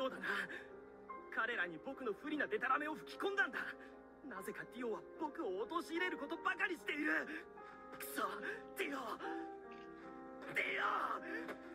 ようだな。彼らに僕の不利なデタラメを吹き込んだんだ。なぜかディオは僕を陥れることばかりしている。クソ。ディオ。ディオ。